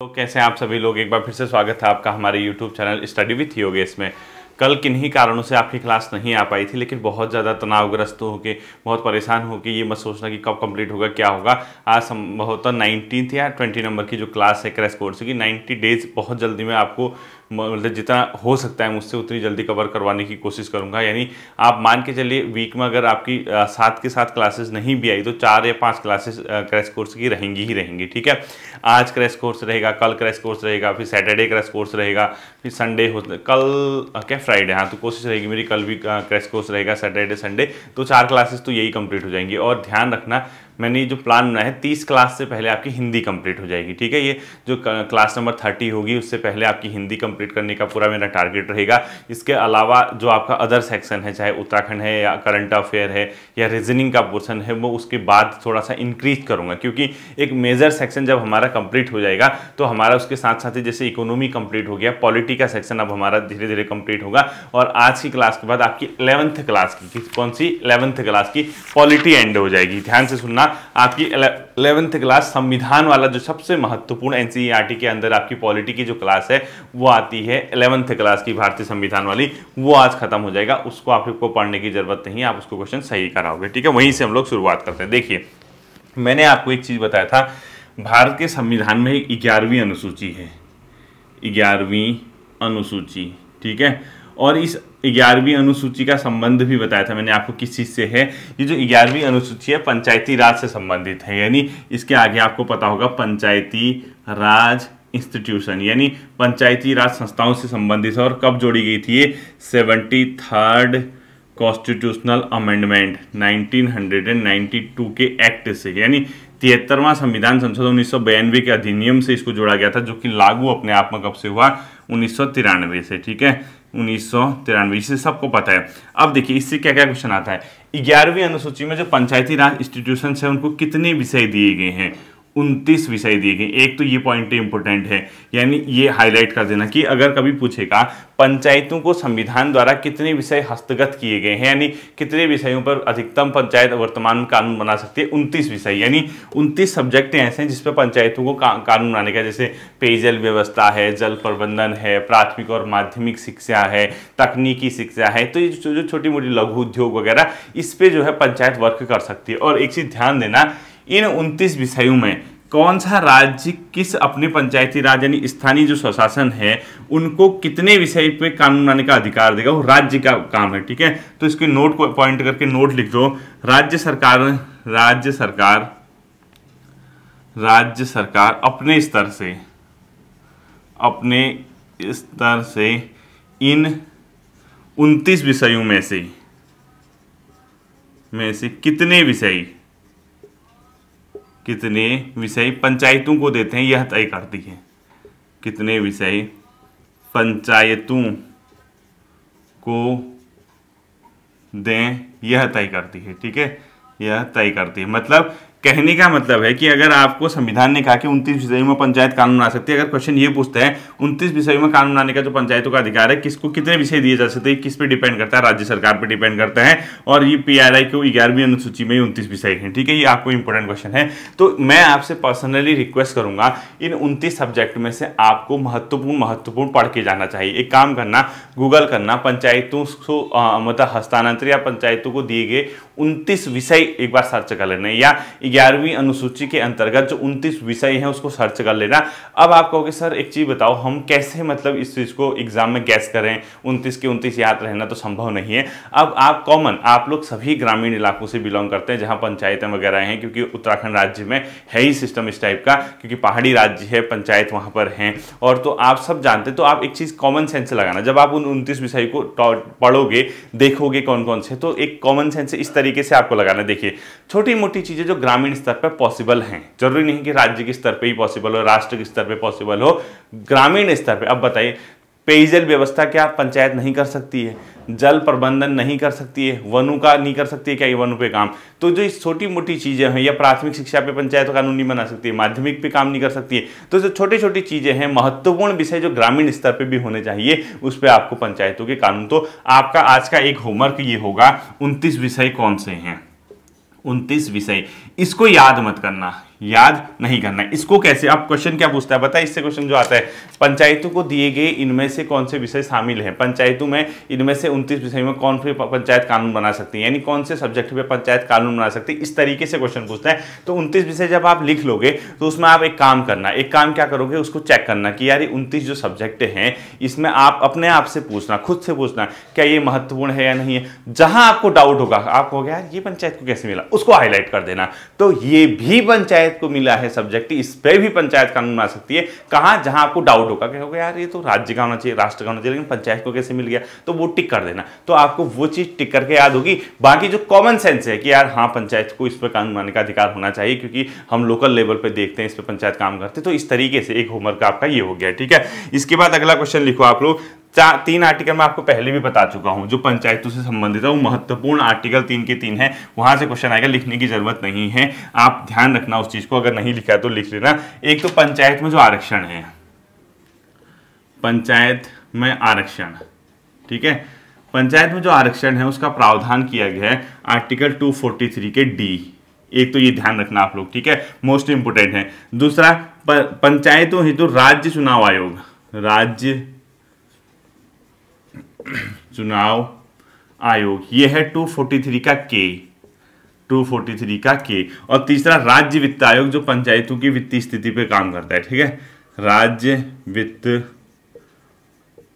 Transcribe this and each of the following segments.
तो कैसे हैं आप सभी लोग एक बार फिर से स्वागत है आपका हमारे YouTube channel study with Yogesh इसमें कल किन्हीं कारणों से आपकी क्लास नहीं आ पाई थी, लेकिन बहुत ज़्यादा तनावग्रस्त हो के बहुत परेशान हो के ये मत सोचना कि कब कंप्लीट होगा, क्या होगा। आज संभवतः नाइनटीन या ट्वेंटी नंबर की जो क्लास है क्रैश कोर्स की नाइन्टी डेज़ बहुत जल्दी में आपको मतलब जितना हो सकता है मुझसे उतनी जल्दी कवर करवाने की कोशिश करूँगा। यानी आप मान के चलिए वीक में अगर आपकी सात के साथ क्लासेस नहीं भी आई तो चार या पाँच क्लासेस क्रैश कोर्स की रहेंगी ही रहेंगी, ठीक है? आज क्रैश कोर्स रहेगा, कल क्रैश कोर्स रहेगा, फिर सैटरडे क्रैश कोर्स रहेगा, फिर संडे हो, कल क्या फ्राइडे हाँ तो कोशिश रहेगी मेरी, कल भी क्रैश कोर्स रहेगा सैटरडे संडे तो चार क्लासेस तो यही कंप्लीट हो जाएँगी। और ध्यान रखना मैंने जो प्लान बनाया है, तीस क्लास से पहले आपकी हिंदी कंप्लीट हो जाएगी, ठीक है? ये जो क्लास नंबर थर्टी होगी, उससे पहले आपकी हिंदी कंप्लीट करने का पूरा मेरा टारगेट रहेगा। इसके अलावा जो आपका अदर सेक्शन है, चाहे उत्तराखंड है या करंट अफेयर है या रीजनिंग का पोर्सन है, वो उसके बाद थोड़ा सा इंक्रीज करूँगा, क्योंकि एक मेजर सेक्शन जब हमारा कंप्लीट हो जाएगा तो हमारा उसके साथ साथ ही जैसे इकोनॉमी कंप्लीट हो गया पॉलिटी का सेक्शन अब हमारा धीरे धीरे कंप्लीट होगा। और आज की क्लास के बाद आपकी इलेवंथ क्लास की कौन सी? इलेवंथ क्लास की पॉलिटी एंड हो जाएगी। ध्यान से सुनना आपकी इलेवेंथ क्लास संविधान वाला जो सबसे महत्वपूर्ण एनसीईआरटी e के अंदर आपकी पॉलिटी की जो क्लास है, वो आती है इलेवेंथ क्लास की भारतीय संविधान वाली। वो आज खत्म हो जाएगा, उसको आपको पढ़ने की ज़रूरत नहीं आप उसको क्वेश्चन सही कराओगे, ठीक है? वहीं से हम लोग शुरुआत करते हैं। देखिए, मैंने आपको एक चीज़ बताया था, भारत के संविधान में ग्यारहवीं अनुसूची है। ग्यारहवीं अनुसूची, ठीक है? और इस ग्यारहवीं अनुसूची का संबंध भी बताया था, मैंने आपको किस चीज़ से है? ये जो ग्यारहवीं अनुसूची है, पंचायती राज से संबंधित है, यानी इसके आगे आपको पता होगा पंचायती राज इंस्टीट्यूशन, यानी पंचायती राज संस्थाओं से संबंधित है, और कब जोड़ी गई थी ये? सेवेंटी थर्ड कॉन्स्टिट्यूशनल अमेंडमेंट 1992 के एक्ट से, यानी तिहत्तरवां संविधान संशोधन उन्नीस के अधिनियम से इसको जोड़ा गया था, जो कि लागू अपने आप में कब से हुआ? उन्नीस सौ तिरानवे से, ठीक है? उन्नीस सौ तिरानवे, इसे सबको पता है। अब देखिए, इससे क्या क्या क्वेश्चन आता है? ग्यारहवीं अनुसूची में जो पंचायती राज इंस्टीट्यूशन है, उनको कितने विषय दिए गए हैं? उनतीस विषय दिए गए। एक तो ये पॉइंट इंपॉर्टेंट है। यानी ये हाईलाइट कर देना कि अगर कभी पूछेगा पंचायतों को संविधान द्वारा कितने विषय हस्तगत किए गए हैं? यानी कितने विषयों पर अधिकतम पंचायत वर्तमान कानून बना सकती है? उनतीस विषय। यानी उनतीस सब्जेक्ट ऐसे हैं जिसपे पंचायतों को का, कानून बनाने का जैसे पेयजल व्यवस्था है जल प्रबंधन है प्राथमिक और माध्यमिक शिक्षा है तकनीकी शिक्षा है। तो ये जो छोटी मोटी लघु उद्योग वगैरह इस पर जो है पंचायत वर्क कर सकती है। और एक चीज़ ध्यान देना इन 29 विषयों में कौन सा राज्य किस अपने पंचायती राज यानी स्थानीय जो स्वशासन है, उनको कितने विषय पे कानून बनाने का अधिकार देगा, वो राज्य का काम है, ठीक है? तो इसके नोट को पॉइंट करके नोट लिख दो। राज्य सरकार राज्य सरकार राज्य सरकार अपने स्तर से, अपने स्तर से इन 29 विषयों में से में से कितने विषय कितने विषय पंचायतों को देते हैं, यह तय करती है। कितने विषय पंचायतों को दें, यह तय करती है, ठीक है? यह तय करती है। मतलब कहने का मतलब है कि अगर आपको संविधान ने कहा कि उनतीस विषयों में पंचायत कानून आ सकती है, अगर क्वेश्चन ये पूछता है, उनतीस विषयों में कानून आने का जो पंचायतों का अधिकार है, किसको कितने विषय दिए जा सकते हैं, किस पे डिपेंड करता है, राज्य सरकार पे डिपेंड करता है, और ये पीआरआई को ग्यारहवीं अनुसूची में उनतीस विषय है, ठीक है? ये आपको इंपॉर्टेंट क्वेश्चन है। तो मैं आपसे पर्सनली रिक्वेस्ट करूँगा, इन उनतीस सब्जेक्ट में से आपको महत्वपूर्ण महत्वपूर्ण पढ़ के जाना चाहिए। एक काम करना गूगल करना, पंचायतों को मतलब हस्तांतरित या पंचायतों को दिए गए उनतीस विषय एक बार सर्च कर लेना या ग्यारहवीं अनुसूची के अंतर्गत जो उनतीस विषय हैं उसको सर्च कर लेना। अब आप कहोगे, सर, एक चीज़ बताओ, हम कैसे मतलब इस चीज़ को एग्ज़ाम में गैस करें? उनतीस के उनतीस याद रहना तो संभव नहीं है। अब आप कॉमन आप लोग सभी ग्रामीण इलाकों से बिलोंग करते हैं, जहाँ पंचायतें वगैरह हैं, क्योंकि उत्तराखंड राज्य में है ही सिस्टम इस टाइप का, क्योंकि पहाड़ी राज्य है, पंचायत वहाँ पर हैं। और तो आप सब जानते तो आप एक चीज़ कॉमन सेंस लगाना। जब आप उन उनतीस विषय को पढ़ोगे, देखोगे कौन कौन से तो एक कॉमन सेंस इस तरीके से आपको लगाना देखिए छोटी मोटी चीज़ें जो ग्रामीण स्तर पर पॉसिबल हैं। ज़रूरी नहीं कि राज्य के स्तर पर ही पॉसिबल हो, राष्ट्र के स्तर पर पॉसिबल हो, ग्रामीण स्तर पर अब बताइए, पेयजल व्यवस्था क्या पंचायत नहीं कर सकती है? जल प्रबंधन नहीं कर सकती है, वनु का नहीं कर सकती है क्या ये वनु पे काम? तो जो छोटी मोटी चीज़ें हैं, या प्राथमिक शिक्षा पे पंचायत कानून नहीं बना सकती है, माध्यमिक पे काम नहीं कर सकती है तो जो छोटी छोटी चीज़ें हैं, महत्वपूर्ण विषय जो ग्रामीण स्तर पर भी होने चाहिए, उस पर आपको पंचायतों के कानून तो आपका आज का एक होमवर्क ये होगा, उनतीस विषय कौन से हैं? उनतीस विषय, इसको याद मत करना याद नहीं करना। है इसको कैसे? आप क्वेश्चन क्या पूछता है? बताए इससे क्वेश्चन जो आता है। पंचायतों को दिए गए इनमें से कौन से विषय शामिल हैं? पंचायतों में इनमें से उनतीस विषय में कौन से पंचायत कानून बना सकती है? यानी कौन से सब्जेक्ट पे पंचायत कानून बना सकती है? इस तरीके से क्वेश्चन पूछता है। तो उनतीस विषय जब आप लिख लोगे तो उसमें आप एक काम करना। एक काम क्या करोगे? उसको चेक करना कि यार उनतीस जो सब्जेक्ट हैं, इसमें आप अपने आप से पूछना, खुद से पूछना, क्या ये महत्वपूर्ण है या नहीं है? जहाँ आपको डाउट होगा, आप हो गया ये पंचायत को कैसे मिला? उसको हाईलाइट कर देना। तो ये भी पंचायत को मिला है सब्जेक्ट इस पर भी पंचायत कानून आ सकती है। कहा? जहाँ आपको डाउट होगा कि होगा यार, ये तो राज्य का होना चाहिए, राष्ट्र का होना चाहिए, लेकिन पंचायत को कैसे मिल गया? तो वो टिक कर देना। तो आपको वो चीज़ टिक करके याद होगी। बाकी जो कॉमन सेंस है कि, यार हाँ पंचायत को इस पर कानून बनाने का अधिकार होना चाहिए, क्योंकि हम लोकल लेवल पर देखते हैं, इस पर पंचायत काम करते तो इस तरीके से एक होमवर्क आपका ये हो गया, ठीक है? इसके बाद अगला क्वेश्चन लिखो आप लोग। चार तीन आर्टिकल मैं आपको पहले भी बता चुका हूँ, जो पंचायतों से संबंधित है, वो महत्वपूर्ण आर्टिकल तीन के तीन है, वहाँ से क्वेश्चन आएगा, लिखने की ज़रूरत नहीं है, आप ध्यान रखना उस चीज़ को, अगर नहीं लिखा है तो लिख लेना। एक तो पंचायत में जो आरक्षण है, पंचायत में आरक्षण, ठीक है? पंचायत में जो आरक्षण है, उसका प्रावधान किया गया है आर्टिकल 243 के डी एक तो ये ध्यान रखना आप लोग, ठीक है? मोस्ट इंपोर्टेंट है। दूसरा पंचायतों हेतु राज्य चुनाव आयोग, राज्य चुनाव आयोग, ये है 243 का के 243 का के और तीसरा, राज्य वित्त आयोग, जो पंचायतों की वित्तीय स्थिति पे काम करता है, ठीक है? राज्य वित्त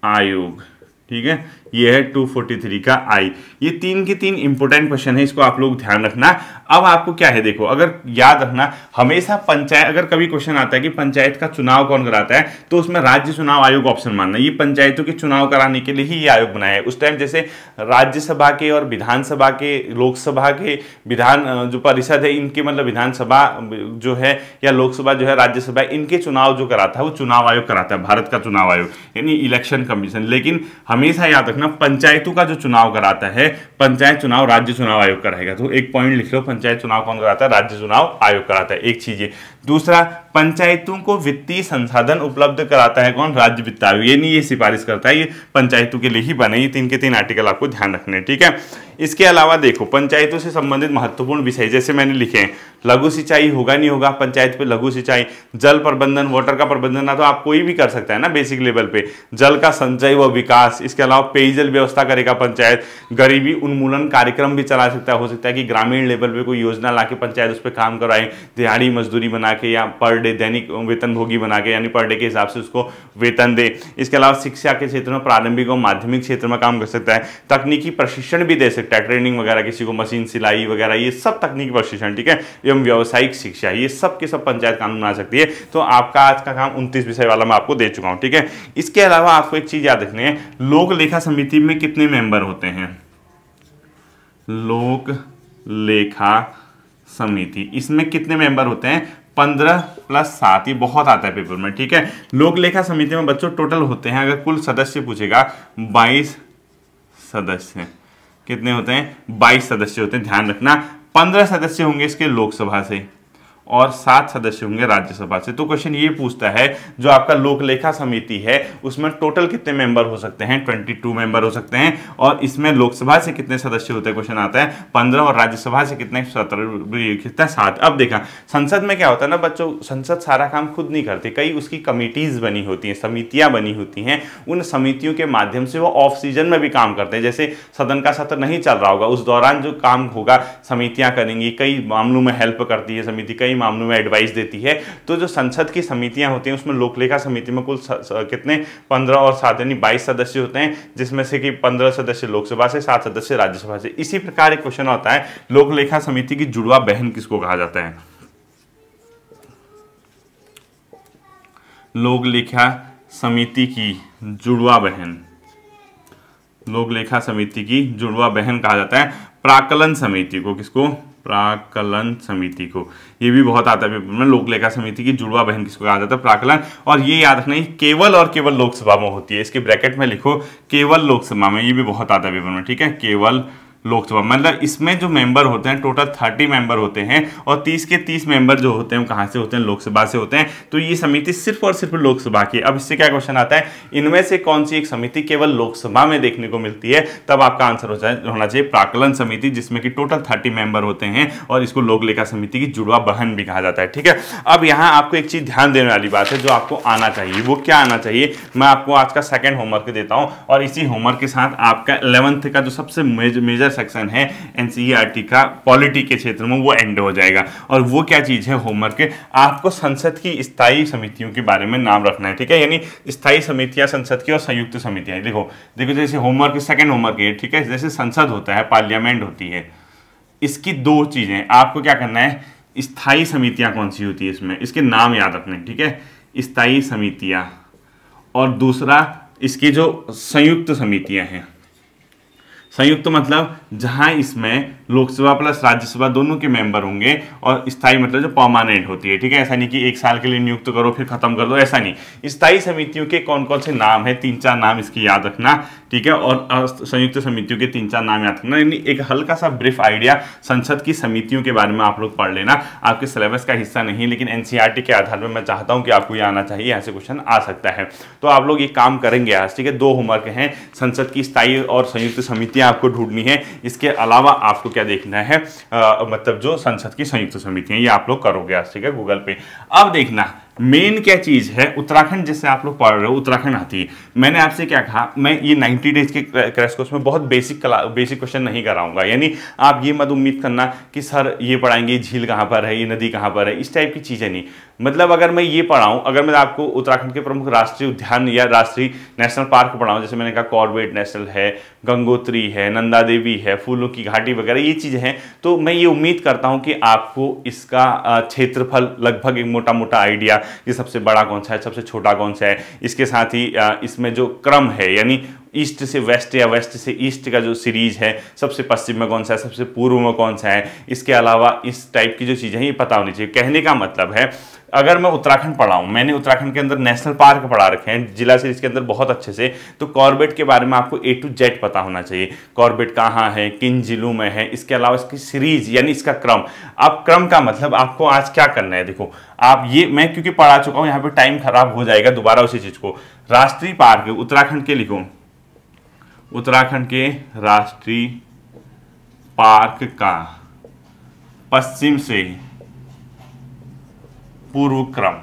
आयोग, ठीक है? ये है 243 का आई ये तीन के तीन इंपोर्टेंट क्वेश्चन है, इसको आप लोग ध्यान रखना। अब आपको क्या है, देखो, अगर याद रखना, हमेशा पंचायत, अगर कभी क्वेश्चन आता है कि पंचायत का चुनाव कौन कराता है तो उसमें राज्य चुनाव आयोग ऑप्शन मानना। ये पंचायतों के चुनाव कराने के लिए ही ये आयोग बनाया है। उस टाइम जैसे राज्यसभा के और विधानसभा के, लोकसभा के विधान, जो परिषद है, इनके मतलब विधानसभा जो है, या लोकसभा जो है, राज्यसभा, इनके चुनाव जो कराता है, वो चुनाव आयोग कराता है, भारत का चुनाव आयोग, यानी इलेक्शन कमीशन लेकिन हमेशा याद रखना पंचायतों का जो चुनाव कराता है, पंचायत चुनाव राज्य चुनाव आयोग कराएगा तो एक पॉइंट लिख लो, पंचायत चुनाव कौन कराता है? राज्य चुनाव आयोग कराता है। एक चीज़ ये। दूसरा, पंचायतों को वित्तीय संसाधन उपलब्ध कराता है कौन? राज्य वित्त आयोग। ये नहीं, ये सिफारिश करता है, ये पंचायतों के लिए ही बने, ये तीन के तीन आर्टिकल आपको ध्यान रखने ठीक है? इसके अलावा देखो, पंचायतों से संबंधित महत्वपूर्ण विषय, जैसे मैंने लिखे हैं, लघु सिंचाई होगा नहीं होगा, पंचायत पे लघु सिंचाई, जल प्रबंधन वाटर का प्रबंधन, ना तो आप कोई भी कर सकता है ना बेसिक लेवल पे। जल का संचय व विकास, इसके अलावा पेयजल व्यवस्था करेगा पंचायत। गरीबी उन्मूलन कार्यक्रम भी चला सकता है। हो सकता है कि ग्रामीण लेवल पे कोई योजना ला पंचायत उस पर काम कराए दिहाड़ी मजदूरी बना के या पर डे दैनिक वेतन भोगी बना के यानी पर डे के हिसाब से उसको वेतन दे। इसके अलावा शिक्षा के क्षेत्र में, प्रारंभिक और माध्यमिक क्षेत्र में काम कर सकता है। तकनीकी प्रशिक्षण भी दे सकता है। ट्रेनिंग वगैरह, किसी को मशीन सिलाई वगैरह, ये सब तकनीकी प्रशिक्षण, ठीक है? एवं व्यावसायिक शिक्षा, ये सब के सब पंचायत कानून बना सकती है। तो आपका आज का काम उनतीस विषय वाला मैं आपको दे चुका हूँ, ठीक है? इसके अलावा आपको एक चीज़ याद रखनी है। लोक लेखा समिति में कितने मेंबर होते हैं? लोक, लेखा, समिति। इसमें कितने मेंबर होते हैं? पंद्रह प्लस सात, ये बहुत आता है पेपर में, ठीक है? लोक, लेखा, समिति में बच्चों टोटल होते हैं, अगर कुल सदस्य पूछेगा, बाईस सदस्य। कितने होते हैं? बाईस सदस्य होते हैं, ध्यान रखना। पंद्रह सदस्य होंगे इसके लोकसभा से। और सात सदस्य होंगे राज्यसभा से। तो क्वेश्चन ये पूछता है, जो आपका लोक लेखा समिति है, उसमें टोटल कितने मेंबर हो सकते हैं? 22 मेंबर हो सकते हैं। और इसमें लोकसभा से कितने सदस्य होते हैं? क्वेश्चन आता है। पंद्रह और राज्यसभा से कितने सत्रह कितना? सात। अब देखा, संसद में क्या होता है ना बच्चों, संसद सारा काम खुद नहीं करती। कई उसकी कमिटीज बनी होती हैं, समितियाँ बनी होती हैं। उन समितियों के माध्यम से वो ऑफ़ सीज़न में भी काम करते हैं। जैसे सदन का सत्र नहीं चल रहा होगा, उस दौरान जो काम होगा, समितियाँ करेंगी, कई मामलों में हेल्प करती है समिति, कई मामलों में एडवाइस देती है। तो जो संसद की समितियाँ होती हैं, उसमें लोकलेखा समिति में कुल कितने? पंद्रह और सात, यानी बाईस सदस्य होते हैं, जिसमें से कि पंद्रह सदस्य लोकसभा से, सात सदस्य राज्यसभा से। इसी प्रकार एक क्वेश्चन होता है, लोकलेखा समिति की जुड़वा बहन किसको कहा जाता है? लोकलेखा समिति की जुड़वा बहन। लोकलेखा समिति की जुड़वा बहन कहा जाता है। प्राकलन समिति को किसको? प्राकलन समिति को। ये भी बहुत आता है पेपर में लोकलेखा समिति की जुड़वा बहन किसको कहा जाता है? प्राकलन। और ये याद रखना केवल और केवल लोकसभा में होती है। इसके ब्रैकेट में लिखो, केवल लोकसभा में, ये भी बहुत आता है पेपर में, ठीक है? केवल लोकसभा। मतलब इसमें जो मेंबर होते हैं, टोटल थर्टी मेंबर होते हैं और तीस के तीस मेंबर जो होते हैं कहाँ से होते हैं? लोकसभा से होते हैं। तो ये समिति सिर्फ़ और सिर्फ़ लोकसभा की अब इससे क्या क्वेश्चन आता है? इनमें से कौन सी एक समिति केवल लोकसभा में देखने को मिलती है? तब आपका आंसर हो जाए होना चाहिए प्राकलन समिति, जिसमें कि टोटल थर्टी मेंबर होते हैं और इसको लोक लेखा समिति की जुड़वा बहन भी कहा जाता है। ठीक है? अब यहाँ आपको एक चीज़ ध्यान देने वाली बात है, जो आपको आना चाहिए। वो क्या आना चाहिए? मैं आपको आज का सेकेंड होमवर्क देता हूँ और इसी होमवर्क के साथ आपका इलेवंथ का जो सबसे मेजर सेक्शन है एनसीईआरटी का पॉलिटी के क्षेत्र में वो एंड हो जाएगा। और वो क्या चीज़ है होमवर्क आपको संसद की स्थायी समितियों के बारे में नाम रखना है, ठीक है? यानी स्थायी समितियाँ संसद की और संयुक्त समितियाँ। देखो देखो जैसे होमवर्क सेकंड होमवर्क है, ठीक है? जैसे संसद होता है पार्लियामेंट होती है। इसकी दो चीज़ें, आपको क्या करना है? स्थायी समितियाँ कौन सी होती है इसमें? इसके नाम याद रखने, ठीक है? स्थायी समितियाँ। और दूसरा, इसकी जो संयुक्त समितियाँ हैं। संयुक्त मतलब जहाँ इसमें लोकसभा प्लस राज्यसभा दोनों के मेंबर होंगे और स्थायी मतलब जो परमानेंट होती है, ठीक है? ऐसा नहीं कि एक साल के लिए नियुक्त करो, फिर खत्म कर दो, ऐसा नहीं। स्थायी समितियों के कौन कौन से नाम है? तीन चार नाम इसकी याद रखना, ठीक है? और संयुक्त समितियों के तीन चार नाम याद रखना। यानी एक हल्का सा ब्रीफ आइडिया संसद की समितियों के बारे में आप लोग पढ़ लेना। आपके सिलेबस का हिस्सा नहीं, लेकिन एनसीईआरटी के आधार पर मैं चाहता हूँ कि आपको ये आना चाहिए ऐसे क्वेश्चन आ सकता है। तो आप लोग ये काम करेंगे आज, ठीक है? दो होमवर्क हैं। संसद की स्थायी और संयुक्त समितियाँ आपको ढूंढनी है। इसके अलावा आपको क्या देखना है आ, मतलब जो संसद की संयुक्त समिति है ये आप लोग करोगे आज ठीक है गूगल पे। अब देखना मेन क्या चीज़ है? उत्तराखंड जैसे आप लोग पढ़ रहे हो, उत्तराखंड आती है। मैंने आपसे क्या कहा, मैं ये 90 डेज़ के क्रैश कोर्स में बहुत बेसिक कला बेसिक क्वेश्चन नहीं कराऊँगा। यानी आप ये मत उम्मीद करना कि सर ये पढ़ाएँगे, झील कहाँ पर है, ये नदी कहाँ पर है, इस टाइप की चीज़ें नहीं। मतलब अगर मैं ये पढ़ाऊँ, अगर मैं आपको उत्तराखंड के प्रमुख राष्ट्रीय उद्यान या राष्ट्रीय नेशनल पार्क पढ़ाऊँ, जैसे मैंने कहा कॉर्बेट नेशनल है, गंगोत्री है नंदा देवी है, फूलों की घाटी वगैरह, ये चीज़ें हैं। तो मैं ये उम्मीद करता हूँ कि आपको इसका क्षेत्रफल लगभग एक मोटा मोटा आइडिया कि सबसे बड़ा कौन सा है, सबसे छोटा कौन सा है। इसके साथ ही इसमें जो क्रम है, यानी ईस्ट से वेस्ट या वेस्ट से ईस्ट का जो सीरीज़ है, सबसे पश्चिम में कौन सा है, सबसे पूर्व में कौन सा है, इसके अलावा इस टाइप की जो चीज़ें हैं, ये पता होनी चाहिए। कहने का मतलब है, अगर मैं उत्तराखंड पढ़ाऊँ मैंने उत्तराखंड के अंदर नेशनल पार्क पढ़ा रखे हैं, जिला सीरीज़ के अंदर बहुत अच्छे से तो कॉर्बेट के बारे में आपको ए टू जेड पता होना चाहिए। कॉर्बेट कहाँ है, किन जिलों में है, इसके अलावा इसकी सीरीज़, यानी इसका क्रम। अब क्रम का मतलब आपको आज क्या करना है, देखो, आप ये, मैं क्योंकि पढ़ा चुका हूँ, यहाँ पर टाइम खराब हो जाएगा दोबारा उसी चीज़ को। राष्ट्रीय पार्क, उत्तराखंड के लिखो उत्तराखंड के राष्ट्रीय पार्क का पश्चिम से पूर्व क्रम।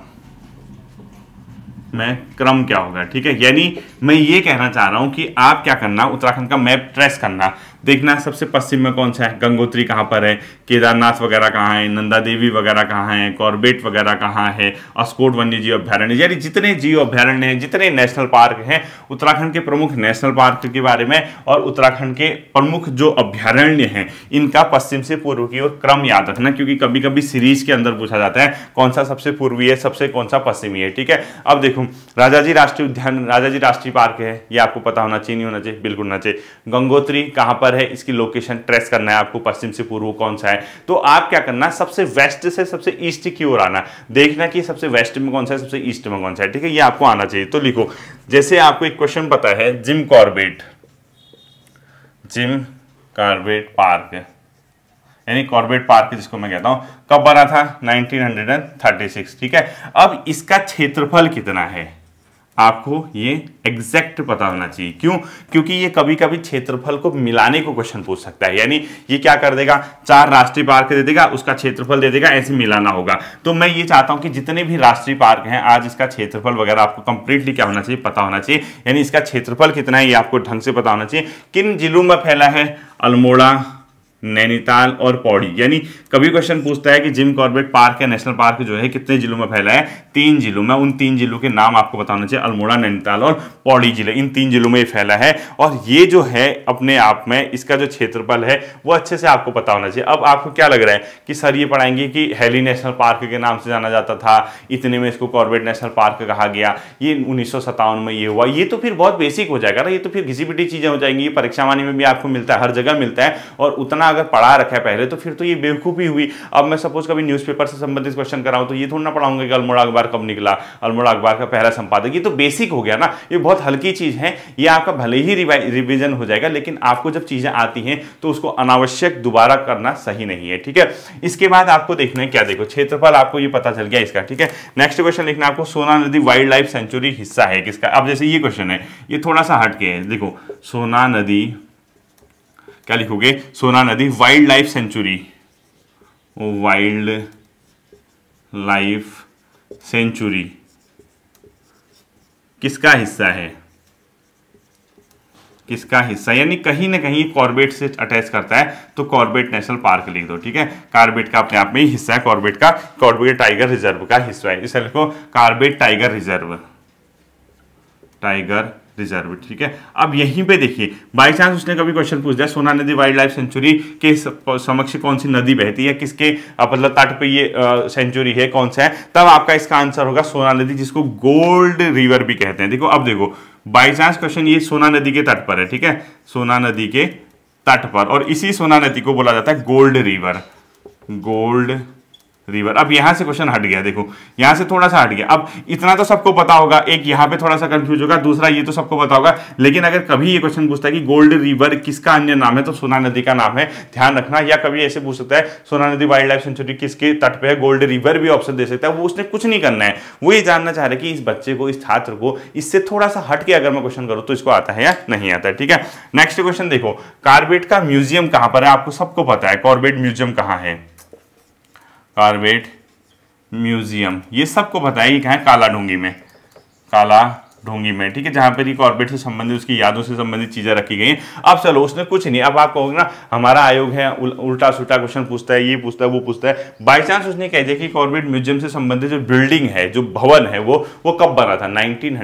में क्रम क्या होगा, ठीक है? यानी मैं ये कहना चाह रहा हूँ कि आप क्या करना, उत्तराखंड का मैप ट्रेस करना। देखना है सबसे पश्चिम में कौन सा है? गंगोत्री कहाँ पर है? केदारनाथ वगैरह कहाँ है? नंदा देवी वगैरह कहाँ है? कॉर्बेट वगैरह कहाँ है? अस्कोट वन्य जीव अभ्यारण्य, यानी जितने जीव अभ्यारण्य हैं, जितने नेशनल पार्क हैं, उत्तराखंड के प्रमुख नेशनल पार्क के बारे में और उत्तराखंड के प्रमुख जो अभ्यारण्य हैं, इनका पश्चिम से पूर्व की ओर क्रम याद रखना, क्योंकि कभी कभी सीरीज़ के अंदर पूछा जाता है कौन सा सबसे पूर्वी है, सबसे कौन सा पश्चिमी है, ठीक है? अब देखो राजा जी राष्ट्रीय उद्यान राजा जी राष्ट्रीय पार्क है, ये आपको पता होना चाहिए, नहीं होना चाहिए, बिल्कुल होना चाहिए। गंगोत्री कहाँ पर है, इसकी लोकेशन ट्रेस करना है आपको, पश्चिम से पूर्व कौन सा है। तो आप क्या करना, सबसे वेस्ट से सबसे ईस्ट की ओर आना। देखना कि सबसे वेस्ट में कौन सा है, सबसे ईस्ट में कौन सा है, ठीक है? ये आपको आना चाहिए। तो लिखो, जैसे आपको एक क्वेश्चन पता है Jim Corbett Jim Corbett park यानी कॉर्बेट पार्क जिसको मैं कहता हूँ, कब बना था? 1936 ठीक है? अब इसका क्षेत्रफल कितना है? आपको ये एग्जैक्ट पता होना चाहिए। क्यों? क्योंकि ये कभी कभी क्षेत्रफल को मिलाने को क्वेश्चन पूछ सकता है। यानी ये क्या कर देगा? चार राष्ट्रीय पार्क दे देगा, उसका क्षेत्रफल दे देगा, ऐसे मिलाना होगा। तो मैं ये चाहता हूँ कि जितने भी राष्ट्रीय पार्क हैं, आज इसका क्षेत्रफल वगैरह आपको कंप्लीटली क्या होना चाहिए? पता होना चाहिए। यानी इसका क्षेत्रफल कितना है, ये आपको ढंग से पता होना चाहिए। किन जिलों में फैला है? अल्मोड़ा नैनीताल और पौड़ी। यानी कभी क्वेश्चन पूछता है कि जिम कॉर्बेट पार्क या नेशनल पार्क जो है, कितने जिलों में फैला है? तीन जिलों में। उन तीन जिलों के नाम आपको बताना चाहिए, अल्मोड़ा, नैनीताल और पौड़ी ज़िले। इन तीन जिलों में ये फैला है। और ये जो है, अपने आप में इसका जो क्षेत्रफल है, वो अच्छे से आपको पता होना चाहिए। अब आपको क्या लग रहा है कि सर ये पढ़ाएँगे कि हेली नेशनल पार्क के नाम से जाना जाता था, इतने में इसको कॉर्बेट नेशनल पार्क कहा गया। ये उन्नीस सौ सत्तावन में ये हुआ। ये तो फिर बहुत बेसिक हो जाएगा ना। ये तो फिर घिसी पिटी चीज़ें हो जाएँगी। परीक्षा वाणी में भी आपको मिलता है, हर जगह मिलता है। और उतना अगर पढ़ा रखा है पहले तो फिर तो ये बेवकूफ़ी हुई। अब मैं सपोज़ कभी न्यूज़पेपर से संबंधित क्वेश्चन कराऊँ तो ये थोड़ा ना पढ़ाऊँगा कि अल्मोड़ा अखबार कब निकला, अल्मोड़ा अखबार का पहला संपादक। ये तो बेसिक हो गया ना। ये बहुत हल्की चीज़ है। ये आपका भले ही रिविजन हो जाएगा, लेकिन आपको जब चीज़ें आती हैं तो उसको अनावश्यक दोबारा करना सही नहीं है, ठीक है? इसके बाद आपको देखना है क्या देखो। क्षेत्रफल आपको ये पता चल गया इसका, ठीक है? नेक्स्ट क्वेश्चन लिखना आपको। सोना नदी वाइल्ड लाइफ सेंचुरी हिस्सा है किसका? अब जैसे ये क्वेश्चन है, ये थोड़ा सा हटके है। देखो, सोना नदी क्या लिखोगे? सोना नदी wild life sanctuary wild life sanctuary किसका हिस्सा है? किसका हिस्सा? यानी कहीं ना कहीं कॉर्बेट से अटैच करता है तो कॉर्बेट नेशनल पार्क लिख दो, ठीक है? कार्बेट का अपने आप में ही हिस्सा है कॉर्बेट का कॉर्बेट टाइगर रिज़र्व का हिस्सा है। इसे लिखो Corbett tiger reserve tiger reserve ठीक है? अब यहीं पे देखिए बाई चांस उसने कभी क्वेश्चन पूछ दिया, सोना नदी वाइल्ड लाइफ सेंचुरी के समक्ष कौन सी नदी बहती है? किसके मतलब तट पे ये सेंचुरी है, कौन सा है? तब आपका इसका आंसर होगा सोना नदी, जिसको गोल्ड रिवर भी कहते हैं। देखो, अब देखो बाई चांस क्वेश्चन ये सोना नदी के तट पर है, ठीक है? सोना नदी के तट पर, और इसी सोना नदी को बोला जाता है गोल्ड रिवर गोल्ड रिवर अब यहाँ से क्वेश्चन हट गया, देखो। यहाँ से थोड़ा सा हट गया। अब इतना तो सबको पता होगा। एक यहाँ पे थोड़ा सा कंफ्यूज होगा, दूसरा ये तो सबको पता होगा। लेकिन अगर कभी ये क्वेश्चन पूछता है कि गोल्ड रिवर किसका अन्य नाम है तो सोना नदी का नाम है। ध्यान रखना, या कभी ऐसे पूछ सकता है, सोना नदी वाइल्ड लाइफ सेंचुरी किसके तट पे है? गोल्ड रिवर भी ऑप्शन दे सकता है। वो उसने कुछ नहीं करना है। वो ये जानना चाह रहे कि इस बच्चे को, इस छात्र को, इससे थोड़ा सा हट के अगर मैं क्वेश्चन करूँ तो इसको आता है या नहीं आता है, ठीक है? नेक्स्ट क्वेश्चन देखो। कार्बेट का म्यूज़ियम कहाँ पर है? आपको सबको पता है। कॉर्बेट म्यूज़ियम कहाँ है? Corbett museum. ये सबको बताइए कहाँ है काला ढूँगी में। काला ढोंगी में ठीक है? जहाँ पर कॉर्बेट से संबंधित उसकी यादों से संबंधित चीज़ें रखी गई अब चलो उसने कुछ नहीं अब आप कहोगे ना हमारा आयोग है उल, उल्टा सुल्टा क्वेश्चन पूछता है ये पूछता है वो पूछता है। बाई चांस उसने कह दिया कि कॉर्बेट म्यूज़ियम से संबंधित जो बिल्डिंग है जो भवन है वो वो कब बना था? नाइनटीन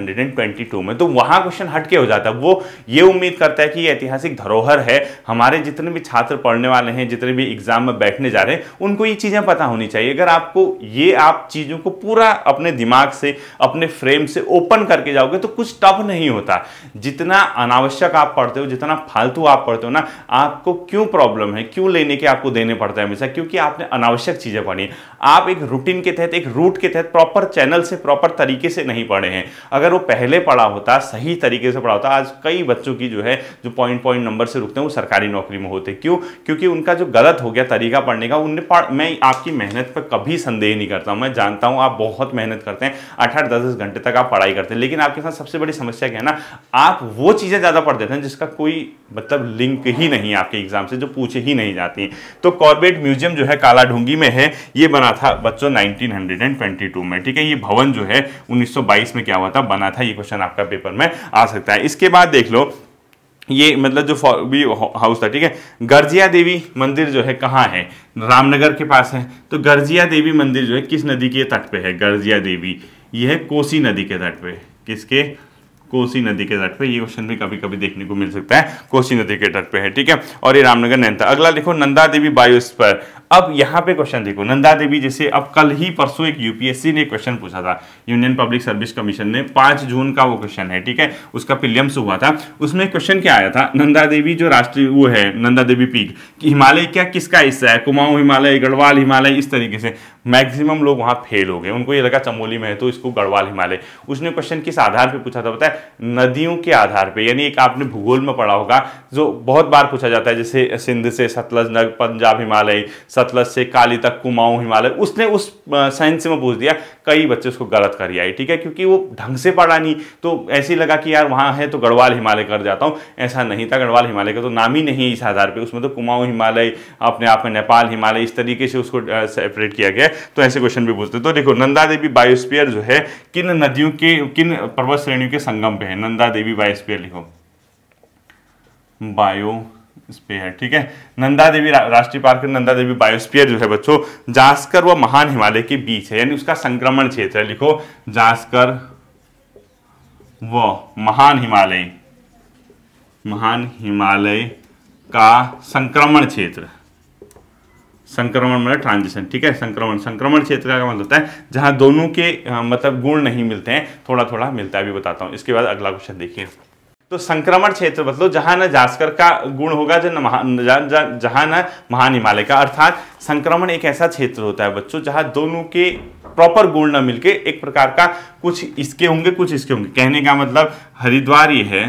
में। तो वहाँ क्वेश्चन हटके हो जाता है। वो ये उम्मीद करता है कि ऐतिहासिक धरोहर है। हमारे जितने भी छात्र पढ़ने वाले हैं जितने भी एग्ज़ाम में बैठने जा रहे हैं उनको ये चीज़ें पता होनी चाहिए। अगर आपको ये आप चीज़ों को पूरा अपने दिमाग से अपने फ्रेम से ओपन करके जाओ जाओगे तो कुछ टफ नहीं होता। जितना अनावश्यक आप पढ़ते हो, जितना फालतू आप पढ़ते हो ना, आपको क्यों प्रॉब्लम है? क्यों लेने के आपको देने पड़ता है हमेशा? क्योंकि आपने अनावश्यक चीज़ें पढ़ी आप एक रूटीन के तहत, एक रूट के तहत प्रॉपर चैनल से प्रॉपर तरीके से नहीं पढ़े हैं। अगर वो पहले पढ़ा होता, सही तरीके से पढ़ा होता, आज कई बच्चों की जो है, जो पॉइंट पॉइंट नंबर से रुकते हैं, वो सरकारी नौकरी में होते। क्यों? क्योंकि उनका जो गलत हो गया तरीका पढ़ने का, उनने मैं आपकी मेहनत पर कभी संदेह नहीं करता हूँ। मैं जानता हूँ आप बहुत मेहनत करते हैं, आठ आठ, दस दस घंटे तक आप पढ़ाई करते हैं, लेकिन आपके साथ सबसे बड़ी समस्या क्या है ना, आप वो चीज़ें ज़्यादा पढ़ देते हैं जिसका कोई मतलब लिंक ही नहीं है आपके एग्ज़ाम से, जो पूछे ही नहीं जाती तो कॉर्बेट म्यूज़ियम जो है काला ढूँगी में है, ये बना था बच्चों 1922 में, ठीक है? ये भवन जो है 1922 में क्या हुआ था, बना था, ये क्वेश्चन आपका पेपर में आ सकता है। इसके बाद देख लो, ये मतलब जो भी हाउस था, ठीक है? गर्जिया देवी मंदिर जो है कहाँ है? रामनगर के पास है। तो गर्जिया देवी मंदिर जो है किस नदी के तट पे है? गर्जिया देवी। यह है कोसी नदी के तट पे। किसके? कोसी नदी के तट पे। ये क्वेश्चन भी कभी कभी देखने को मिल सकता है। कोसी नदी के तट पे है, ठीक है? और ये रामनगर नैनता अगला देखो, नंदा देवी बायोस्पर अब यहाँ पे क्वेश्चन देखो। नंदा देवी जैसे अब कल ही परसों एक यूपीएससी ने क्वेश्चन पूछा था। यूनियन पब्लिक सर्विस कमीशन ने पाँच जून का वो क्वेश्चन है, ठीक है? उसका पिलियम्स हुआ था। उसमें क्वेश्चन क्या आया था? नंदा देवी जो राष्ट्रीय वो है, नंदा देवी पीक, कि हिमालय क्या किसका हिस्सा है? कुमाऊं हिमालय, गढ़वाल हिमालय, इस तरीके से। मैक्सिमम लोग वहाँ फेल हो गए। उनको ये लगा चमोली में है तो इसको गढ़वाल हिमालय। उसने क्वेश्चन किस आधार पर पूछा था पता है? नदियों के आधार पर यानी एक आपने भूगोल में पढ़ा होगा, जो बहुत बार पूछा जाता है, जैसे सिंध से सतलज पंजाब हिमालय सतलज से, काली तक, कुमाऊं, हिमालय। उसने उस साइंस में पूछ दिया, कई बच्चे उसको गलत कर आई ठीक है? क्योंकि वो ढंग से पढ़ा नहीं। तो ऐसे लगा कि यार वहाँ है तो गढ़वाल, हिमालय कर जाता हूँ। ऐसा नहीं था गढ़वाल, हिमालय का तो नाम ही नहीं है इस आधार पर उसमें तो कुमाऊं, हिमालय, अपने आप में नेपाल, हिमालय, इस तरीके से उसको सेपरेट किया गया। तो ऐसे क्वेश्चन भी पूछते तो देखो नंदा देवी बायोस्पियर जो है, किन नदियों के, किन पर्वत श्रेणियों के संगम पे है? नंदा देवी बायोस्पियर लिखो। बायो स्पेयर ठीक है? नंदा देवी रा, राष्ट्रीय पार्क नंदा देवी बायोस्पियर जो है बच्चों जास्कर व महान हिमालय के बीच है यानी उसका संक्रमण क्षेत्र है लिखो जास्कर व महान हिमालय महान हिमालय का संक्रमण क्षेत्र संक्रमण मतलब ट्रांजिशन ठीक है? संक्रमण संक्रमण क्षेत्र का मतलब होता है? जहाँ दोनों के मतलब गुण नहीं मिलते हैं थोड़ा थोड़ा मिलता है भी बताता हूँ। इसके बाद अगला क्वेश्चन देखिए। तो संक्रमण क्षेत्र मतलब जहाँ न जास्कर का गुण होगा जो न जहाँ न महान हिमालय का। अर्थात संक्रमण एक ऐसा क्षेत्र होता है बच्चों, जहाँ दोनों के प्रॉपर गुण न मिलके एक प्रकार का कुछ इसके होंगे, कुछ इसके होंगे। कहने का मतलब हरिद्वार ये है।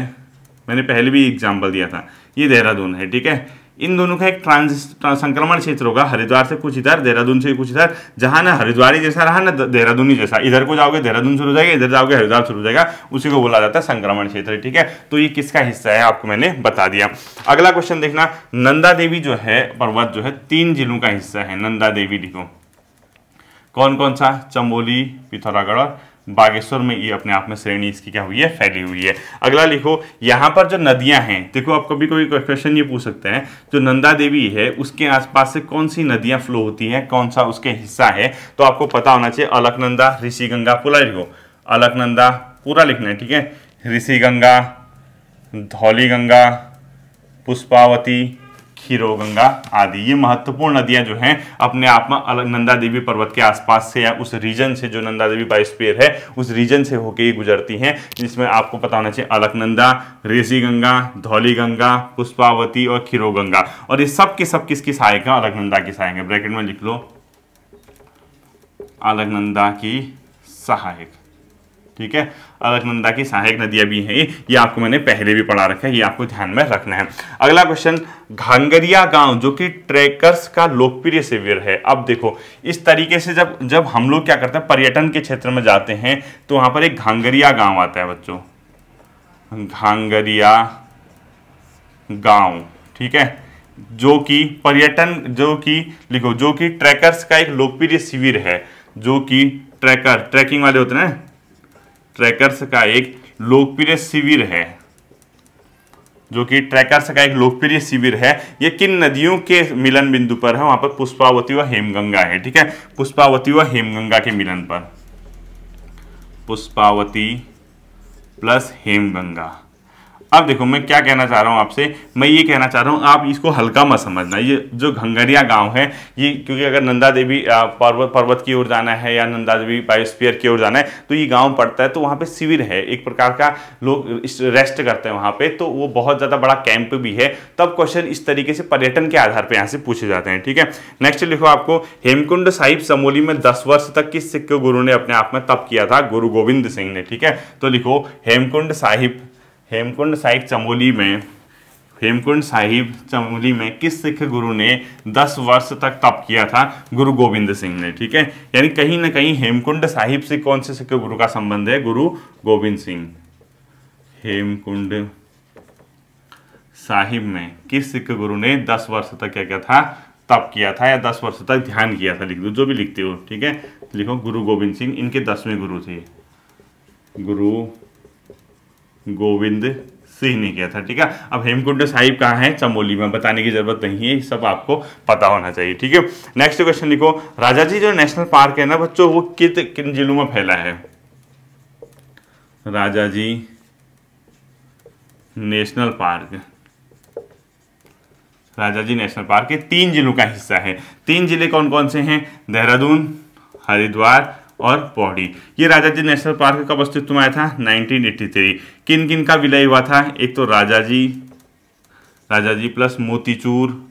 मैंने पहले भी एग्ज़ाम्पल दिया था। ये देहरादून है, ठीक है? इन दोनों का एक ट्रांस संक्रमण क्षेत्र होगा, हरिद्वार से कुछ इधर, देहरादून से कुछ इधर, जहाँ ना हरिद्वारी जैसा रहा, ना देहरादूनी जैसा। इधर को जाओगे, देहरादून शुरू हो जाएगा, इधर जाओगे, हरिद्वार शुरू हो जाएगा, उसी को बोला जाता है संक्रमण क्षेत्र, ठीक है? तो ये किसका हिस्सा है, आपको मैंने बता दिया। अगला क्वेश्चन देखना, नंदा देवी जो है, पर्वत जो है, तीन जिलों का हिस्सा है, नंदा देवी लिखो। कौन कौन सा? चमोली, पिथौरागढ़ और बागेश्वर में ये अपने आप में श्रेणी इसकी क्या हुई है? फैली हुई है। अगला लिखो, यहाँ पर जो नदियाँ हैं, देखो आप कभी कभी क्वेश्चन ये पूछ सकते हैं, जो नंदा देवी है, उसके आसपास से कौन सी नदियाँ फ्लो होती हैं? कौन सा उसके हिस्सा है? तो आपको पता होना चाहिए, अलकनंदा, ऋषि गंगा, पूरा लिखो। अलकनंदा, पूरा लिखना है, ठीक है? ऋषि गंगा, धौली गंगा, पुष्पावती खीरो गंगा आदि, ये महत्वपूर्ण नदियाँ जो हैं, अपने आप में अलग नंदा देवी पर्वत के आसपास से या उस रीजन से जो नंदा देवी बायोस्फीयर है, उस रीजन से होके ही गुजरती हैं, जिसमें आपको पता होना चाहिए अलकनंदा ऋषि गंगा, धौली गंगा, पुष्पावती और खीरो गंगा और ये सब के सब किसकी सहायक है? अलकनंदा की सहायक है। ब्रैकेट में लिख लो। अलकनंदा की सहायक। ठीक है? अलकनंदा की सहायक नदियाँ भी हैं ये। आपको मैंने पहले भी पढ़ा रखा है, ये आपको ध्यान में रखना है। अगला क्वेश्चन घांगरिया गाँव, जो कि ट्रैकर्स का लोकप्रिय शिविर है। अब देखो, इस तरीके से जब जब हम लोग क्या करते हैं, पर्यटन के क्षेत्र में जाते हैं तो वहाँ पर एक घांगरिया गाँव आता है बच्चों। घांगरिया गाँव, ठीक है? जो कि पर्यटन, जो कि, लिखो, जो कि ट्रैकर्स का एक लोकप्रिय शिविर है। जो कि ट्रैकर, ट्रैकिंग वाले होते हैं ट्रैकर्स का एक लोकप्रिय शिविर है, जो कि ट्रैकर्स का एक लोकप्रिय शिविर है। ये किन नदियों के मिलन बिंदु पर है? वहाँ पर पुष्पावती व हेमगंगा है, ठीक है? पुष्पावती व हेमगंगा के मिलन पर। पुष्पावती प्लस हेमगंगा। अब देखो, मैं क्या कहना चाह रहा हूँ आपसे? मैं ये कहना चाह रहा हूँ, आप इसको हल्का मत समझना। ये जो घंगरिया गाँव है, ये क्योंकि अगर नंदा देवी पर्वत पर्वत की ओर जाना है या नंदा देवी बायोस्फीयर की ओर जाना है तो ये गाँव पड़ता है तो वहाँ पे शिविर है। एक प्रकार का लोग रेस्ट करते हैं वहाँ पे तो वो बहुत ज़्यादा बड़ा कैंप भी है। तब क्वेश्चन इस तरीके से पर्यटन के आधार पर यहाँ से पूछे जाते हैं, ठीक है? नेक्स्ट लिखो आपको, हेमकुंड साहिब समोली में दस वर्ष तक किस सिख गुरु ने अपने आप में तप किया था? गुरु गोविंद सिंह ने, ठीक है? तो लिखो, हेमकुंड साहिब हेमकुंड साहिब चमोली में, हेमकुंड साहिब चमोली में किस सिख गुरु ने 10 वर्ष तक तप किया था? गुरु गोविंद सिंह ने, ठीक है? यानी कहीं ना कहीं हेमकुंड साहिब से कौन से सिख गुरु का संबंध है? गुरु गोविंद सिंह। हेमकुंड साहिब में किस सिख गुरु ने 10 वर्ष तक क्या किया था? तप किया था या 10 वर्ष तक ध्यान किया था? लिख दो, जो भी लिखते हो, ठीक है? लिखो, गुरु गोविंद सिंह, इनके दसवें गुरु थे। गुरु गोविंद सिंह ने किया था, ठीक है? अब हेमकुंड साहिब कहाँ है? चमोली में। बताने की ज़रूरत नहीं है सब आपको पता होना चाहिए, ठीक है? नेक्स्ट क्वेश्चन लिखो राजा जी जो नेशनल पार्क है ना बच्चों, वो कित, किन जिलों में फैला है? Raja ji national park Raja ji national park के तीन जिलों का हिस्सा है। तीन ज़िले कौन कौन से हैं? देहरादून, हरिद्वार और पौड़ी। ये राजा जी नेशनल पार्क कब अस्तित्व में आया था? 1983 किन किन का विलय हुआ था? एक तो राजा जी राजा जी प्लस मोतीचूर।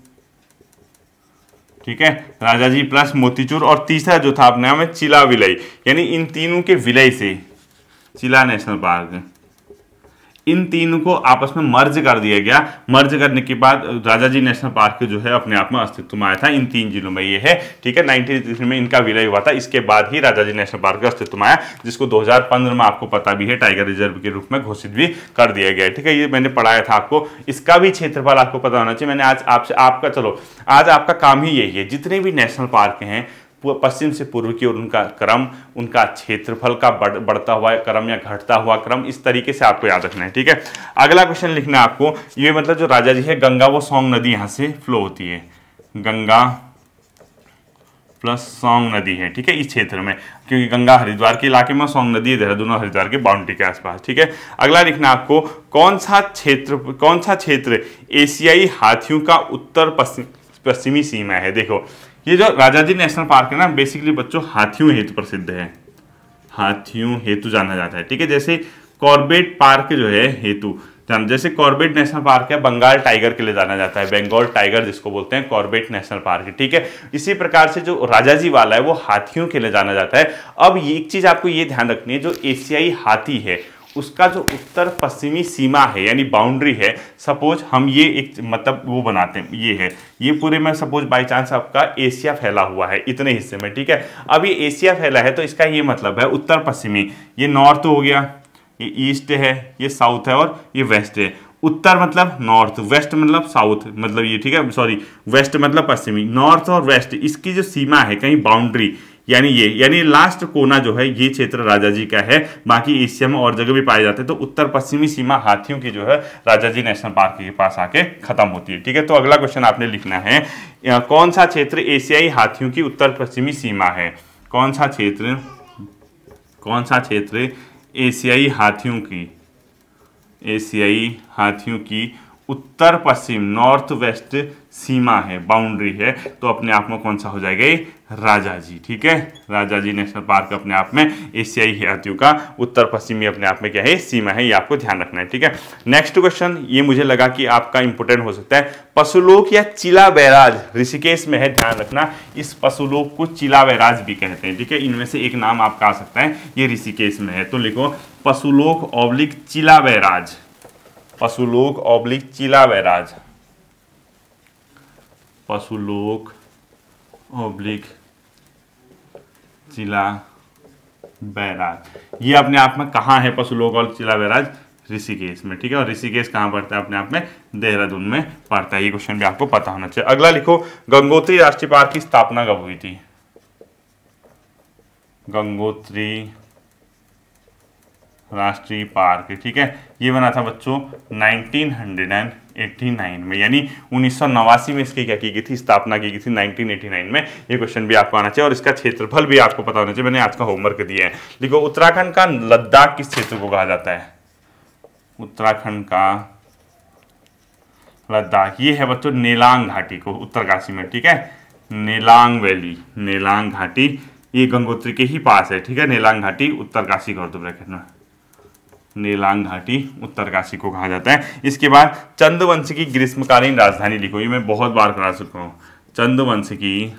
ठीक है? राजाजी प्लस मोतीचूर और तीसरा जो था अपने चिला विलय, यानी इन तीनों के विलय से चिला नेशनल पार्क। इन तीनों को आपस में मर्ज कर दिया गया। मर्ज करने के बाद राजा जी नेशनल पार्क जो है, अपने आप में अस्तित्व में आया था। इन तीन जिलों में ये है, ठीक है? नाइनटीन में इनका विलय हुआ था। इसके बाद ही राजा जी नेशनल पार्क का अस्तित्व में आया, जिसको 2015 में आपको पता भी है, टाइगर रिज़र्व के रूप में घोषित भी कर दिया गया ठीक है? ये मैंने पढ़ाया था आपको। इसका भी क्षेत्रफल आपको पता होना चाहिए। मैंने आज आपसे आपका, चलो, आज आपका काम ही यही है। जितने भी नेशनल पार्क हैं पश्चिम से पूर्व की ओर उनका क्रम उनका क्षेत्रफल का बढ़, बढ़ता हुआ क्रम या घटता हुआ क्रम इस तरीके से आपको याद रखना है ठीक है? अगला क्वेश्चन लिखना है आपको ये मतलब जो राजा जी है गंगा वो सोंग नदी यहाँ से फ्लो होती है। गंगा प्लस सोंग नदी है ठीक है? इस क्षेत्र में क्योंकि गंगा हरिद्वार के इलाके में सौंग नदी देहरादून और हरिद्वार के बाउंड्री के आसपास ठीक है? अगला लिखना आपको कौन सा क्षेत्र कौन सा क्षेत्र एशियाई हाथियों का उत्तर पश्चिम पश्चिमी सीमा है? देखो ये जो राजाजी नेशनल पार्क है ना बेसिकली बच्चों हाथियों हेतु प्रसिद्ध है। हाथियों हेतु जाना जाता है, ठीक है? जैसे कॉर्बेट पार्क जो है हेतु जैसे कॉर्बेट नेशनल पार्क है, बंगाल टाइगर के लिए जाना जाता है, बंगाल टाइगर जिसको बोलते हैं, कॉर्बेट नेशनल पार्क, ठीक है? इसी प्रकार से जो राजाजी वाला है, वो हाथियों के लिए जाना जाता है। अब एक चीज़ आपको ये ध्यान रखनी है, जो एशियाई हाथी है उसका जो उत्तर पश्चिमी सीमा है, यानी बाउंड्री है सपोज़ हम ये एक मतलब वो बनाते हैं, ये है। ये पूरे में सपोज़ बाई चांस आपका एशिया फैला हुआ है, इतने हिस्से में, ठीक है? अब ये एशिया फैला है तो इसका ये मतलब है उत्तर पश्चिमी। ये नॉर्थ हो गया, ये ईस्ट है, ये साउथ है और ये वेस्ट है। उत्तर मतलब नॉर्थ वेस्ट मतलब साउथ मतलब ये, ठीक है? सॉरी वेस्ट मतलब पश्चिमी। नॉर्थ और वेस्ट इसकी जो सीमा है, कहीं बाउंड्री यानी ये, यानी लास्ट कोना जो है, ये क्षेत्र राजा जी का है। बाकी एशिया में और जगह भी पाए जाते हैं तो उत्तर पश्चिमी सीमा हाथियों की जो है, राजा जी नेशनल पार्क के पास आके खत्म होती है, ठीक है? तो अगला क्वेश्चन आपने लिखना है कौन सा क्षेत्र एशियाई हाथियों की उत्तर पश्चिमी सीमा है? कौन सा क्षेत्र, कौन सा क्षेत्र एशियाई हाथियों की, एशियाई हाथियों की उत्तर पश्चिम नॉर्थ वेस्ट सीमा है बाउंड्री है तो अपने आप में कौन सा हो जाएगा? ये राजा जी ठीक है? राजा जी नेशनल पार्क अपने आप में एशियाई हाथियों का उत्तर पश्चिमी अपने आप में क्या है? सीमा है, ये आपको ध्यान रखना है, ठीक है? नेक्स्ट क्वेश्चन ये मुझे लगा कि आपका इंपोर्टेंट हो सकता है। पशुलोक या चिला बैराज? ऋषिकेश में है, ध्यान रखना, इस पशुलोक को चिला बैराज भी कहते हैं, ठीक है? इनमें से एक नाम आपका आ सकता है, ये ऋषिकेश में है तो लिखो, Pashulok oblique Chila barrage. Pashulok oblique Chila barrage. Pashulok oblique Chila, barrage. ये अपने आप में कहाँ है पशुलोक और चिला बैराज? ऋषिकेश में, ठीक है? और ऋषिकेश कहाँ पड़ता है? अपने आप में देहरादून में पड़ता है। ये क्वेश्चन भी आपको पता होना चाहिए। अगला लिखो, गंगोत्री राष्ट्रीय पार्क की स्थापना कब हुई थी? गंगोत्री राष्ट्रीय पार्क ठीक है? ये बना था बच्चों 1989 में, यानी उन्नीस सौ नवासी में इसकी क्या की गई थी? स्थापना की गई थी 1989 में। ये क्वेश्चन भी आपको आना चाहिए और इसका क्षेत्रफल भी आपको पता होना चाहिए। मैंने आज का होमवर्क दिया है। देखो, उत्तराखंड का लद्दाख किस क्षेत्र को कहा जाता है? उत्तराखंड का लद्दाख। ये है बच्चों नेलांग घाटी को, उत्तरकाशी में, ठीक है? नेलांग वैली, नेलांग घाटी। ये गंगोत्री के ही पास है, ठीक है? नेलांग घाटी, उत्तरकाशी कर दो ब्रैकेट में नीलांग घाटी उत्तरकाशी को कहा जाता है। इसके बाद चंद्रवंश की ग्रीष्मकालीन राजधानी लिखो। ये मैं बहुत बार करा चुका हूँ। चंद्रवंश की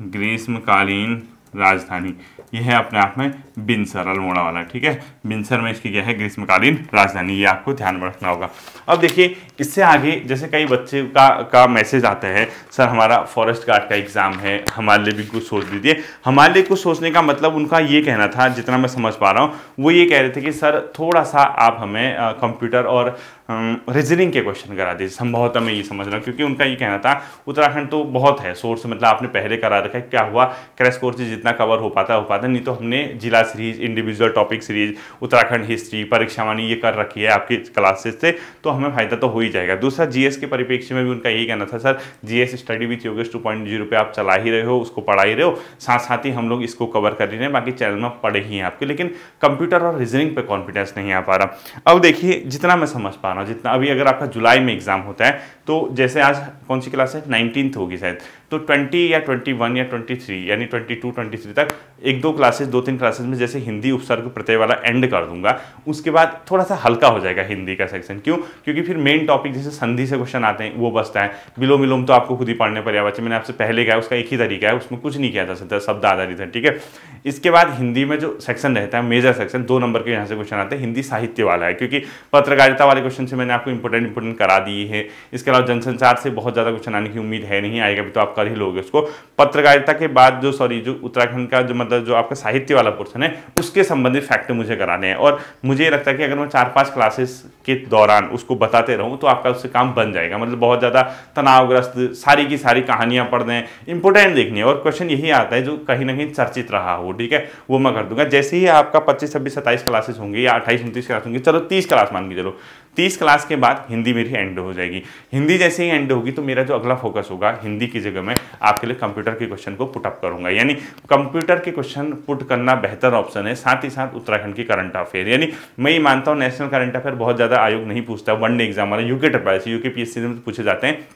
ग्रीष्मकालीन राजधानी। यह है अपने आप में बिनसर अल्मोड़ा वाला, ठीक है? बिनसर में इसकी क्या है ग्रीष्मकालीन राजधानी, ये आपको ध्यान में रखना होगा। अब देखिए, इससे आगे जैसे कई बच्चे का का मैसेज आता है, सर, हमारा फॉरेस्ट गार्ड का एग्ज़ाम है हमारे लिए भी कुछ सोच दीजिए हमारे लिए कुछ सोचने का मतलब उनका ये कहना था, जितना मैं समझ पा रहा हूँ, वो ये कह रहे थे कि, सर, थोड़ा सा आप हमें कंप्यूटर और रीजनिंग के क्वेश्चन करा दीजिए। संभवतः मैं ये समझ रहा हूँ, क्योंकि उनका ये कहना था, उत्तराखंड तो बहुत है सोर्स मतलब आपने पहले करा रखा है, क्या हुआ? क्रैश कोर्स जितना कवर हो पाता हो पाता, नहीं तो हमने जिला series individual topic series Uttarakhand history परीक्षा परीक्षावाणी ये कर रखी है आपकी क्लासेस से तो हमें फ़ायदा तो हो ही जाएगा। दूसरा जीएस के परिप्रेक्ष्य में भी उनका यही कहना था, sir GS study with Yogesh two point zero आप चला ही रहे हो, उसको पढ़ा ही रहे हो साथ साथ ही हम लोग इसको कवर कर रहे हैं, बाकी चैनल में पढ़े ही हैं आपके। लेकिन कंप्यूटर और रीजनिंग पे कॉन्फिडेंस नहीं आ पा रहा। अब देखिए, जितना मैं समझ पा रहा हूँ जितना, अभी अगर आपका जुलाई में एग्ज़ाम होता है तो जैसे आज कौन सी क्लास है? नाइनटीन होगी शायद। तो 20 या 21 या 23 यानी 22 23 तक, एक दो क्लासेस दो तीन क्लासेस में जैसे हिंदी उपसर्ग प्रत्यय वाला एंड कर दूँगा, उसके बाद थोड़ा सा हल्का हो जाएगा हिंदी का सेक्शन क्यों? क्योंकि फिर मेन टॉपिक जैसे संधि से क्वेश्चन आते हैं, वो बसता है। बिलो मिलोम तो आपको खुद ही पढ़ने पड़ेगा बच्चे मैंने आपसे पहले कहा, उसका एक ही तरीका है, उसमें कुछ नहीं किया जा सकता, शब्द आधारित है, ठीक है? इसके बाद हिंदी में जो सेक्शन रहता है मेजर सेक्शन दो नंबर के यहाँ से क्वेश्चन आते हैं, हिंदी साहित्य वाला है, क्योंकि पत्रकारिता वाले क्वेश्चन से मैंने आपको इंपोर्टेंट इंपोर्टेंट करा दिए है। इसके अलावा जनसंचार से बहुत ज़्यादा क्वेश्चन आने की उम्मीद है नहीं, आएगा भी तो आप कर ही लोगे उसको। पत्रकारिता के बाद जो सॉरी जो उत्तराखंड का जो मतलब जो आपका साहित्य वाला पोर्सन है, उसके संबंधित फैक्ट मुझे कराने हैं। और मुझे ये लगता है कि अगर मैं चार पाँच क्लासेस के दौरान उसको बताते रहूँ तो आपका उससे काम बन जाएगा। मतलब बहुत ज़्यादा तनावग्रस्त, सारी की सारी कहानियाँ पढ़ दें इंपॉर्टेंट देखनी है। और क्वेश्चन यही आता है जो कहीं ना कहीं चर्चित रहा हो, ठीक है? वो मैं कर दूँगा। जैसे ही आपका पच्चीस, छब्बीस, सत्ताईस क्लासेस होंगे या अट्ठाईस, उनतीस क्लास होंगे, चलो तीस क्लास मान के चलो। तीस क्लास के बाद हिंदी मेरी एंड हो जाएगी। हिंदी जैसे ही एंड होगी तो मेरा जो अगला फोकस होगा, हिंदी की जगह में आपके लिए कंप्यूटर के क्वेश्चन को पुटअप करूँगा। यानी कंप्यूटर के क्वेश्चन पुट करना बेहतर ऑप्शन है, साथ ही साथ उत्तराखंड की करंट अफेयर यानी मैं ये मानता हूँ नेशनल करंट अफेयर बहुत ज़्यादा आयोग नहीं पूछता वन डे एग्ज़ाम वाला यूके ट्रिपल यूके पी में पूछे जाते हैं।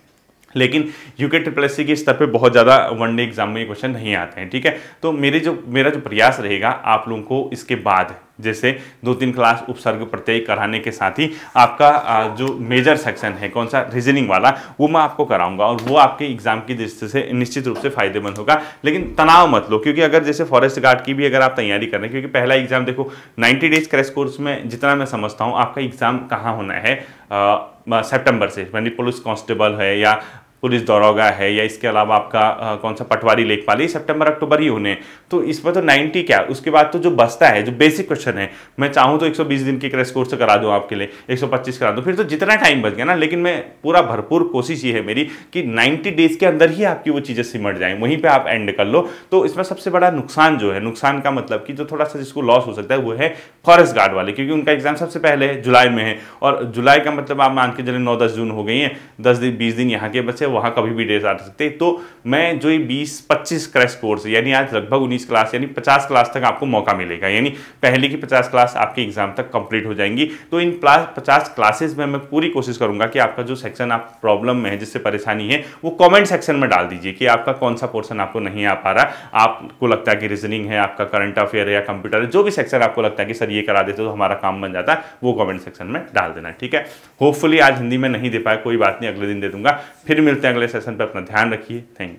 लेकिन यूके ट्रिपल एस सी के स्तर पे बहुत ज़्यादा वनडे एग्ज़ाम में ये क्वेश्चन नहीं आते हैं, ठीक है? तो मेरे जो, मेरा जो प्रयास रहेगा आप लोगों को इसके बाद जैसे दो तीन क्लास उपसर्ग प्रत्यय कराने के साथ ही आपका जो मेजर सेक्शन है, कौन सा रीजनिंग वाला, वो मैं आपको कराऊँगा और वो आपके एग्ज़ाम की दृष्टि से निश्चित रूप से फ़ायदेमंद होगा। लेकिन तनाव मत लो, क्योंकि अगर जैसे फॉरेस्ट गार्ड की भी अगर आप तैयारी कर रहे हैं, क्योंकि पहला एग्ज़ाम देखो 90 डेज़ क्रैश कोर्स में जितना मैं समझता हूँ, आपका एग्ज़ाम कहाँ होना है? सितंबर से यानी पुलिस कांस्टेबल है या पुलिस दौरोगा है या इसके अलावा आपका आ, कौन सा पटवारी लेखपाल ये सितंबर अक्टूबर ही होने। तो इसमें तो 90 क्या? उसके बाद तो जो बसता है जो बेसिक क्वेश्चन है मैं चाहूँ तो 120 दिन की क्रैश कोर्स करा दूँ आपके लिए 125 करा दूँ। फिर तो जितना टाइम बच गया ना लेकिन मैं पूरा भरपूर कोशिश ये है मेरी कि नाइन्टी डेज़ के अंदर ही आपकी वो चीज़ें सिमट जाएँ वहीं पर आप एंड कर लो। तो इसमें सबसे बड़ा नुकसान जो है नुकसान का मतलब कि जो थोड़ा सा जिसको लॉस हो सकता है वो है फॉरेस्ट गार्ड वाले क्योंकि उनका एग्ज़ाम सबसे पहले जुलाई में है। और जुलाई का मतलब आप मान के चले नौ दस जून हो गई हैं दस दिन बीस दिन यहाँ के बचे वहाँ कभी भी डेज़ आ सकते हैं। तो मैं जो ये बीस, पच्चीस क्रैश कोर्स यानी आज लगभग उन्नीस क्लास यानी पचास क्लास तक आपको मौका मिलेगा। यानी पहले की पचास क्लास आपके एग्ज़ाम तक कंप्लीट हो जाएँगी। तो इन पचास क्लासेस में मैं पूरी कोशिश करूँगा कि आपका जो सेक्शन आप प्रॉब्लम में है, जिससे परेशानी है, वो कॉमेंट सेक्शन में डाल दीजिए कि आपका कौन सा पोर्सन आपको नहीं आ पा रहा। आपको लगता है कि रीजनिंग है, आपका करंट अफेयर है या कंप्यूटर है, जो भी सेक्शन आपको लगता है कि सर ये करा देते तो हमारा काम बन जाता है, वो कॉमेंट सेक्शन में डाल देना ठीक है? होपफुली आज हिंदी में नहीं दे पाया, कोई बात नहीं, अगले दिन दे दूँगा। फिर मिलते हैं अगले सेशन पर अपना ध्यान रखिए। थैंक